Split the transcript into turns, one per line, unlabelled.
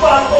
culpa